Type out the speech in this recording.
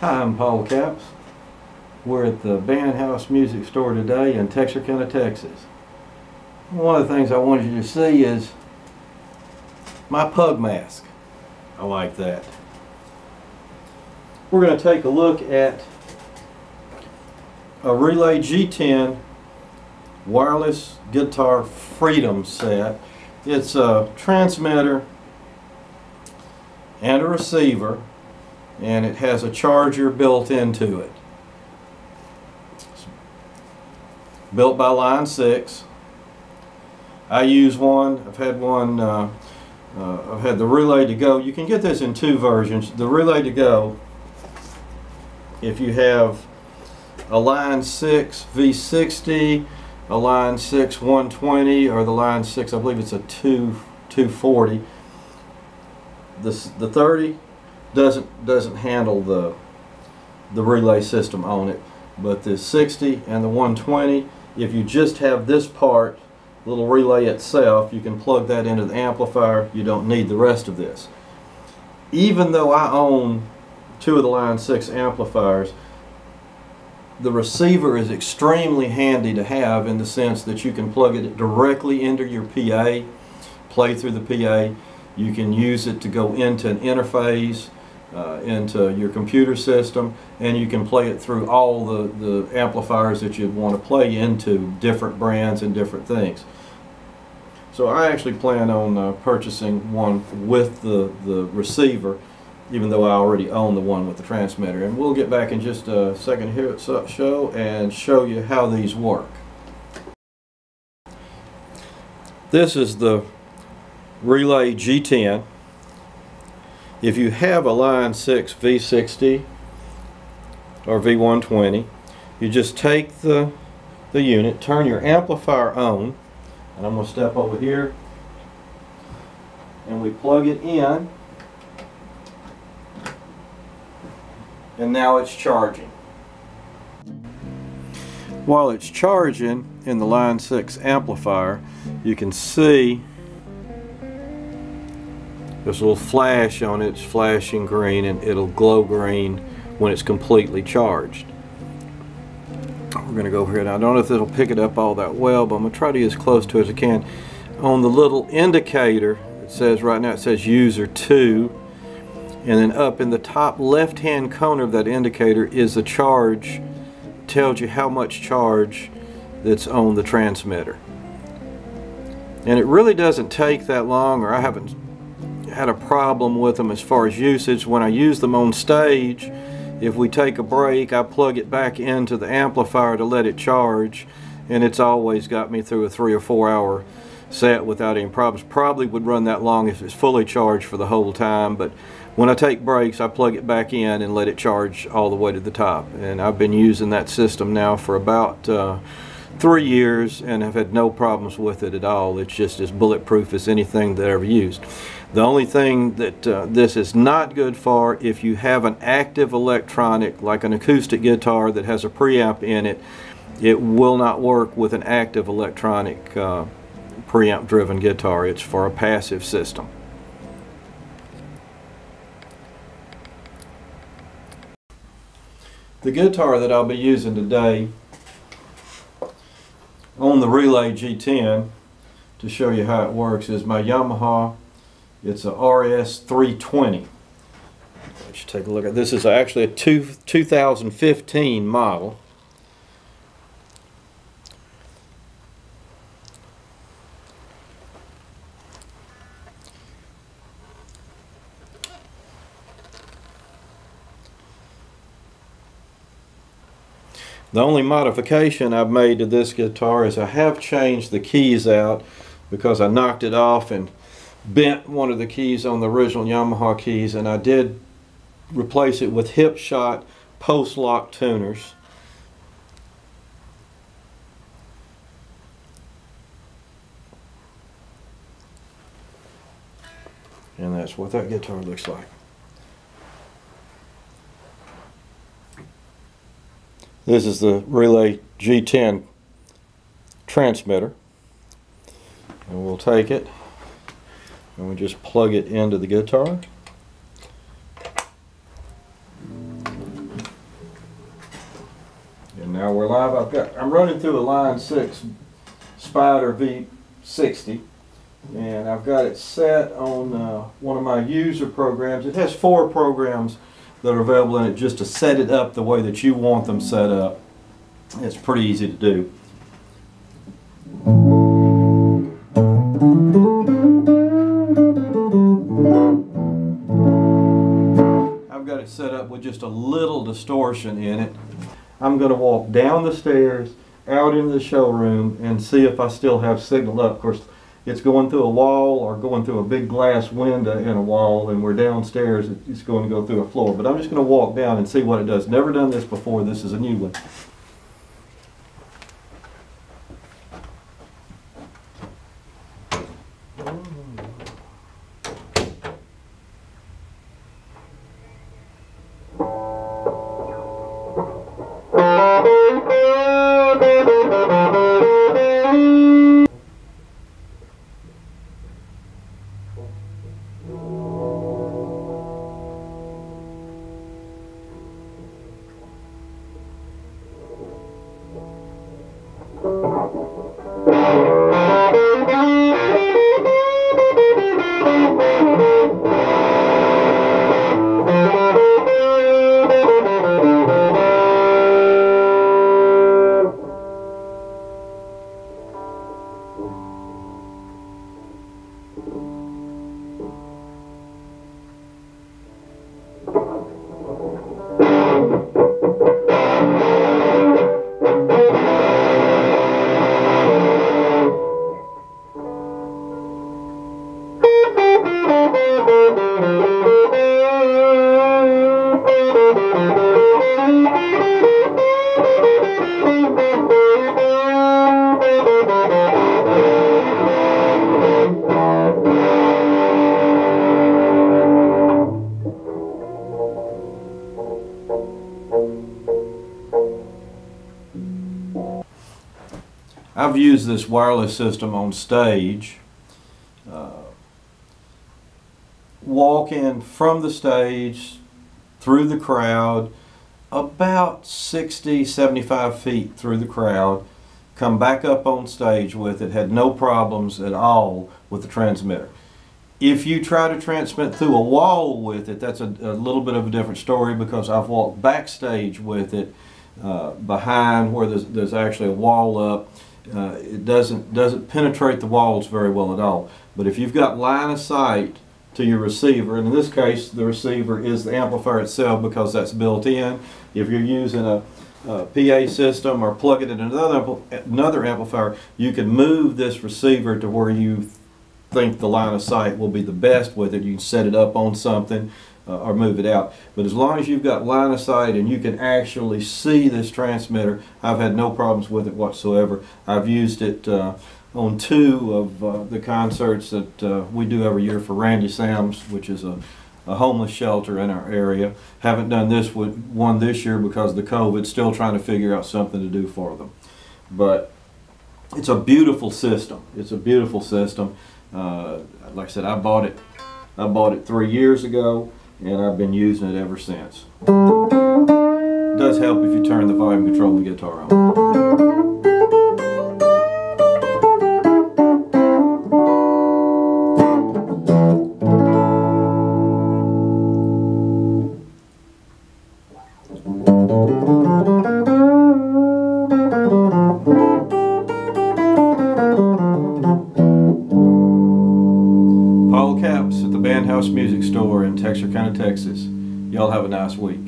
Hi, I'm Paul Capps. We're at the Band House Music Store today in Texarkana, Texas. One of the things I wanted you to see is my pug mask. I like that. We're going to take a look at a Relay G10 wireless guitar freedom set. It's a transmitter and a receiver and it has a charger built into it. It's built by Line 6. I use one, I've had one, uh, uh, I've had the Relay to Go. You can get this in two versions. The Relay to Go, if you have a Line 6 V60, a Line 6 120, or the Line 6, I believe it's a 2 240. This, the 30 doesn't doesn't handle the the relay system on it but the 60 and the 120 if you just have this part little relay itself you can plug that into the amplifier you don't need the rest of this. Even though I own two of the line 6 amplifiers the receiver is extremely handy to have in the sense that you can plug it directly into your PA play through the PA you can use it to go into an interface uh, into your computer system and you can play it through all the, the amplifiers that you'd want to play into different brands and different things. So I actually plan on uh, purchasing one with the, the receiver even though I already own the one with the transmitter. And we'll get back in just a second here at show and show you how these work. This is the Relay G10 if you have a line 6 V60 or V120 you just take the the unit turn your amplifier on and I'm going to step over here and we plug it in and now it's charging. While it's charging in the line 6 amplifier you can see a little flash on it, it's flashing green and it'll glow green when it's completely charged. We're going to go over here now. I don't know if it'll pick it up all that well, but I'm going to try to get as close to it as I can. On the little indicator, it says right now it says user 2 and then up in the top left hand corner of that indicator is the charge tells you how much charge that's on the transmitter and it really doesn't take that long or I haven't had a problem with them as far as usage. When I use them on stage, if we take a break, I plug it back into the amplifier to let it charge, and it's always got me through a three or four hour set without any problems. Probably would run that long if it's fully charged for the whole time, but when I take breaks, I plug it back in and let it charge all the way to the top. And I've been using that system now for about uh, three years and have had no problems with it at all. It's just as bulletproof as anything that I ever used. The only thing that uh, this is not good for if you have an active electronic like an acoustic guitar that has a preamp in it, it will not work with an active electronic uh, preamp driven guitar. It's for a passive system. The guitar that I'll be using today on the Relay G10 to show you how it works is my Yamaha it's a RS320. Let's take a look at this. is actually a two, 2015 model. The only modification I've made to this guitar is I have changed the keys out because I knocked it off and bent one of the keys on the original Yamaha keys and I did replace it with Hipshot post lock tuners. And that's what that guitar looks like. This is the Relay G10 transmitter. And we'll take it and we just plug it into the guitar. And now we're live. I've got, I'm running through a Line 6 Spider V60 and I've got it set on uh, one of my user programs. It has four programs that are available in it just to set it up the way that you want them set up. It's pretty easy to do. Set up with just a little distortion in it. I'm going to walk down the stairs, out into the showroom, and see if I still have signal up. Of course, it's going through a wall or going through a big glass window in a wall, and we're downstairs, it's going to go through a floor. But I'm just going to walk down and see what it does. Never done this before. This is a new one. I've used this wireless system on stage. Uh, walking from the stage through the crowd, about 60, 75 feet through the crowd, come back up on stage with it, had no problems at all with the transmitter. If you try to transmit through a wall with it, that's a, a little bit of a different story because I've walked backstage with it uh, behind where there's, there's actually a wall up uh, it doesn't doesn't penetrate the walls very well at all. But if you've got line of sight to your receiver, and in this case the receiver is the amplifier itself because that's built in. If you're using a, PA system or plug it in another another amplifier, you can move this receiver to where you think the line of sight will be the best it. You set it up on something uh, or move it out. But as long as you've got line of sight and you can actually see this transmitter, I've had no problems with it whatsoever. I've used it uh, on two of uh, the concerts that uh, we do every year for Randy Sams, which is a, a homeless shelter in our area. Haven't done this with one this year because of the COVID, still trying to figure out something to do for them. But it's a beautiful system. It's a beautiful system. Uh, like I said, I bought it. I bought it three years ago and I've been using it ever since. It does help if you turn the volume control on the guitar on. Y'all have a nice week.